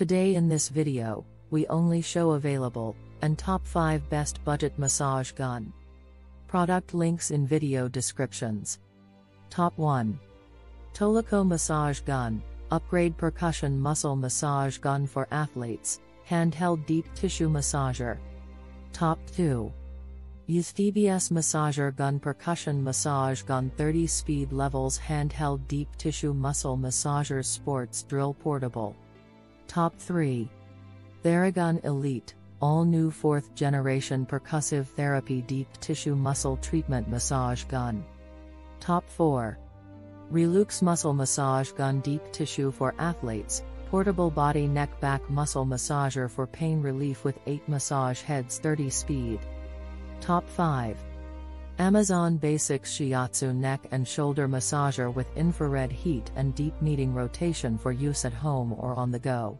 Today in this video, we only show available, and top 5 best budget massage gun. Product links in video descriptions. Top 1. TOLOCO Massage Gun, Upgrade Percussion Muscle Massage Gun for Athletes, Handheld Deep Tissue Massager. Top 2. Eustabius Massager Gun Percussion Massage Gun 30 Speed Levels Handheld Deep Tissue Muscle Massager Sports Drill Portable. Top 3. Theragun Elite, all new 4th generation percussive therapy deep tissue muscle treatment massage gun. Top 4. RELUKS Muscle Massage Gun Deep Tissue for Athletes, portable body neck back muscle massager for pain relief with 8 massage heads 30 speed. Top 5. Amazon Basics Shiatsu Neck and Shoulder Massager with infrared heat and deep kneading rotation for use at home or on the go.